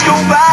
desculpar.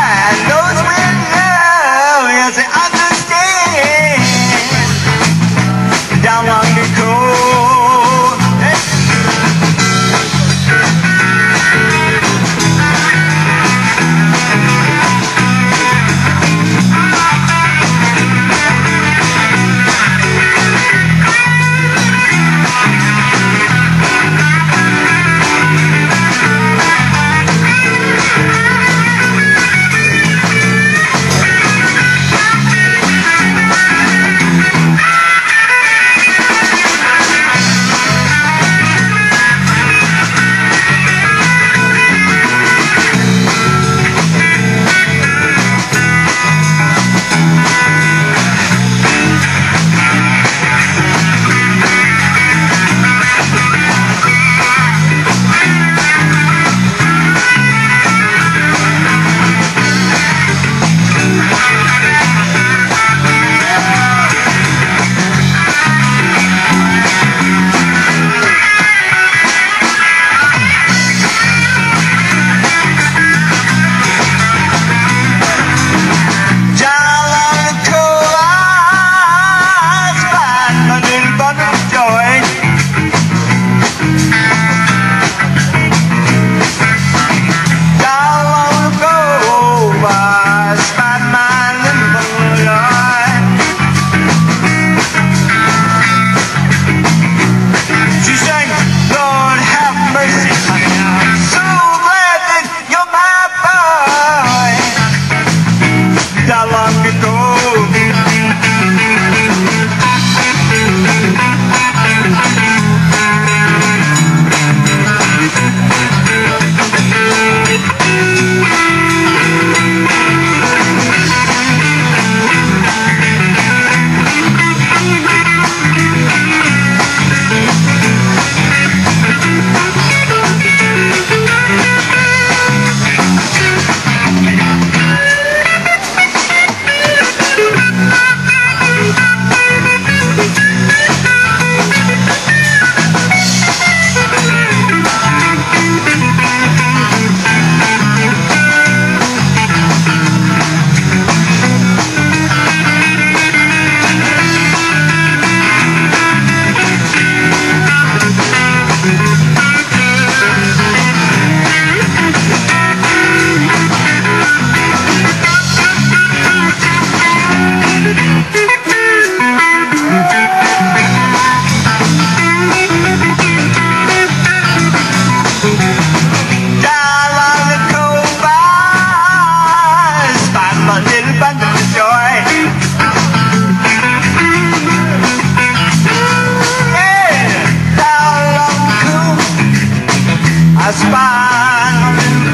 I spy nothing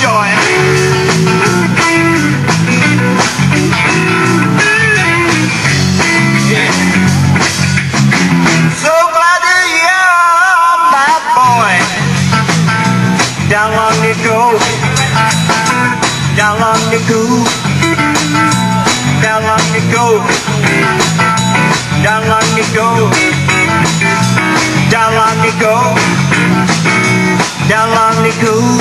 joy. Yeah. So glad you're my boy. Down long ago, down long ago, down long ago, down long ago, down long ago. Dalam Long